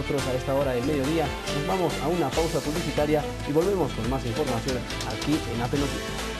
nosotros a esta hora del mediodía. Nos vamos a una pausa publicitaria y volvemos con más información aquí en AP Noticias.